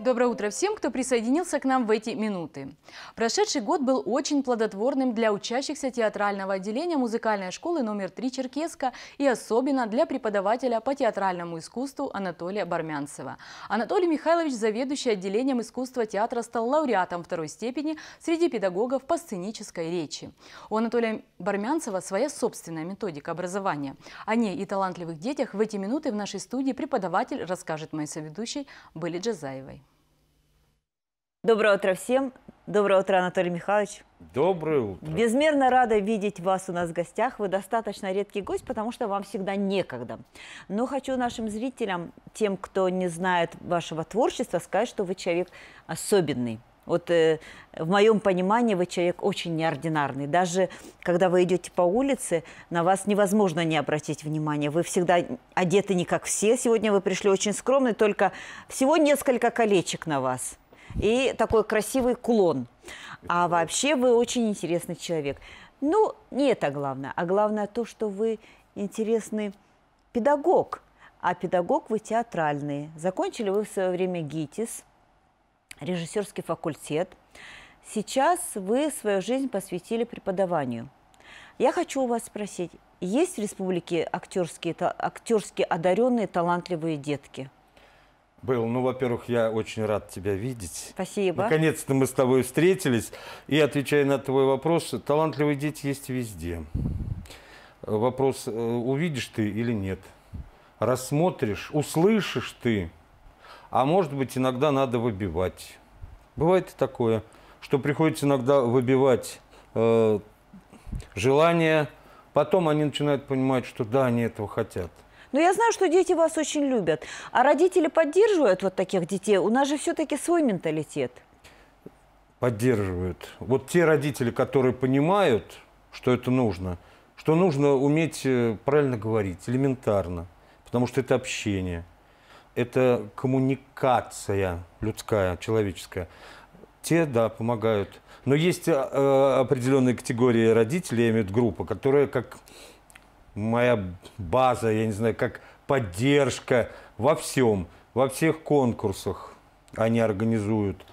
Доброе утро всем, кто присоединился к нам в эти минуты. Прошедший год был очень плодотворным для учащихся театрального отделения музыкальной школы номер 3 Черкеска и особенно для преподавателя по театральному искусству Анатолия Бармянцева. Анатолий Михайлович, заведующий отделением искусства театра, стал лауреатом второй степени среди педагогов по сценической речи. У Анатолия Бармянцева своя собственная методика образования. О ней и талантливых детях в эти минуты в нашей студии преподаватель расскажет моей соведущей Были Джазаевой. Доброе утро всем. Доброе утро, Анатолий Михайлович. Доброе утро. Безмерно рада видеть вас у нас в гостях. Вы достаточно редкий гость, потому что вам всегда некогда. Но хочу нашим зрителям, тем, кто не знает вашего творчества, сказать, что вы человек особенный. Вот э, в моем понимании вы человек очень неординарный. Даже когда вы идете по улице, на вас невозможно не обратить внимания. Вы всегда одеты не как все. Сегодня вы пришли очень скромный, только всего несколько колечек на вас и такой красивый кулон. А вообще вы очень интересный человек. Ну, не это главное, а главное то, что вы интересный педагог. А педагог вы театральный. Закончили вы в свое время ГИТИС, режиссерский факультет. Сейчас вы свою жизнь посвятили преподаванию. Я хочу у вас спросить, есть в республике актерские, актерские одаренные, талантливые детки – был. Ну, во-первых, я очень рад тебя видеть. Спасибо. Наконец-то мы с тобой встретились. И, отвечая на твой вопрос, талантливые дети есть везде. Вопрос, э, увидишь ты или нет. Рассмотришь, услышишь ты. А может быть, иногда надо выбивать. Бывает и такое, что приходится иногда выбивать э, желание. Потом они начинают понимать, что да, они этого хотят. Но я знаю, что дети вас очень любят. А родители поддерживают вот таких детей? У нас же все-таки свой менталитет. Поддерживают. Вот те родители, которые понимают, что это нужно, что нужно уметь э, правильно говорить, элементарно, потому что это общение, это коммуникация людская, человеческая. Те, да, помогают. Но есть э, определенные категории родителей, я имею в виду группа, которые как моя база, я не знаю, как поддержка во всем, во всех конкурсах они организуют.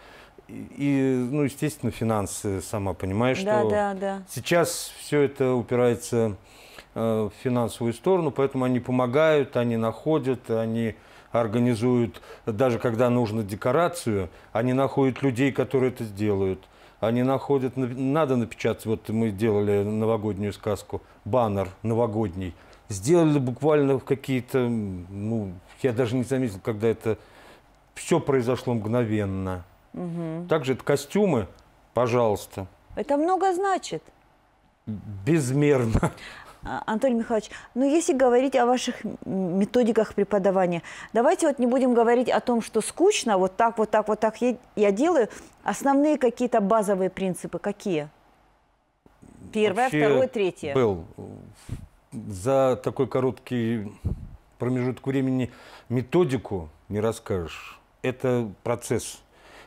И, ну, естественно, финансы, сама понимаешь, да, что да, да. сейчас все это упирается э, в финансовую сторону, поэтому они помогают, они находят, они организуют, даже когда нужно декорацию, они находят людей, которые это сделают – они находят, надо напечатать, вот мы делали новогоднюю сказку, баннер новогодний, сделали буквально в какие-то, ну, я даже не заметил, когда это все произошло мгновенно. Угу. Также это костюмы, пожалуйста. Это много значит. Безмерно. А, Анатолий Михайлович, ну если говорить о ваших методиках преподавания, давайте вот не будем говорить о том, что скучно, вот так, вот так, вот так я, я делаю. Основные какие-то базовые принципы какие? Первое, Вообще второе, третье. Был за такой короткий промежуток времени методику не расскажешь. Это процесс.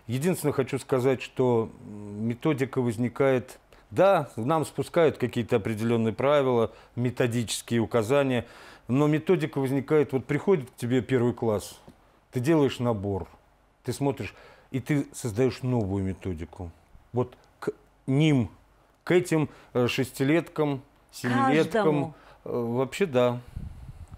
Единственное, хочу сказать, что методика возникает да, нам спускают какие-то определенные правила, методические указания, но методика возникает, вот приходит к тебе первый класс, ты делаешь набор, ты смотришь, и ты создаешь новую методику. Вот к ним, к этим э, шестилеткам, семилеткам, э, вообще да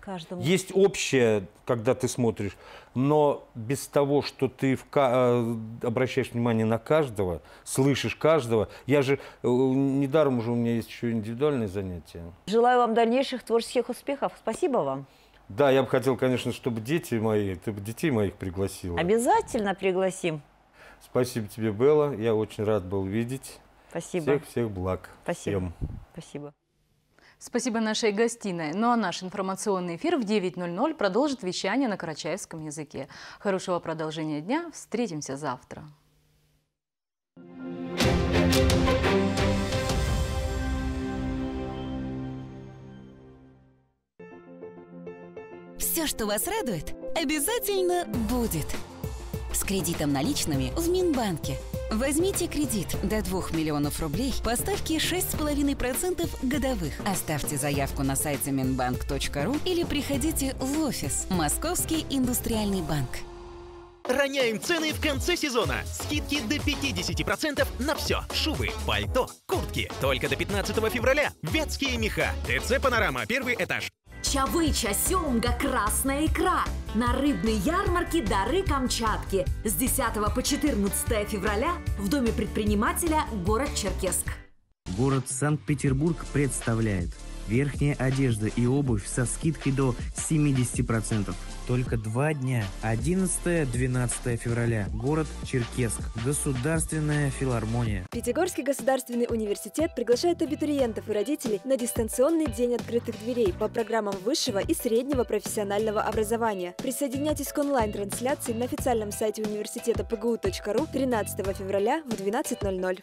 каждому. Есть общее, когда ты смотришь, но без того, что ты в, э, обращаешь внимание на каждого, слышишь каждого. Я же, э, недаром уже у меня есть еще индивидуальные занятия. Желаю вам дальнейших творческих успехов. Спасибо вам. Да, я бы хотел, конечно, чтобы дети мои, ты бы детей моих пригласила. Обязательно пригласим. Спасибо тебе, Белла. Я очень рад был видеть. Спасибо. Всех, всех благ. Спасибо. Всем. Спасибо. Спасибо нашей гостиной. Ну а наш информационный эфир в 9.00 продолжит вещание на карачаевском языке. Хорошего продолжения дня. Встретимся завтра. Все, что вас радует, обязательно будет. С кредитом наличными в Минбанке – Возьмите кредит до 2 миллионов рублей по ставке 6,5% годовых. Оставьте заявку на сайте minbank.ru или приходите в офис Московский индустриальный банк. Роняем цены в конце сезона. Скидки до 50% на все. Шубы, пальто, куртки. Только до 15 февраля. Вятские меха. ТЦ «Панорама». Первый этаж. Чавыча, семга, красная икра. На рыбной ярмарке «Дары Камчатки» с 10 по 14 февраля в Доме предпринимателя город Черкесск. Город Санкт-Петербург представляет верхняя одежда и обувь со скидкой до 70%. Только два дня. 11-12 февраля. Город Черкесск. Государственная филармония. Пятигорский государственный университет приглашает абитуриентов и родителей на дистанционный день открытых дверей по программам высшего и среднего профессионального образования. Присоединяйтесь к онлайн-трансляции на официальном сайте университета pgu.ru 13 февраля в 12.00.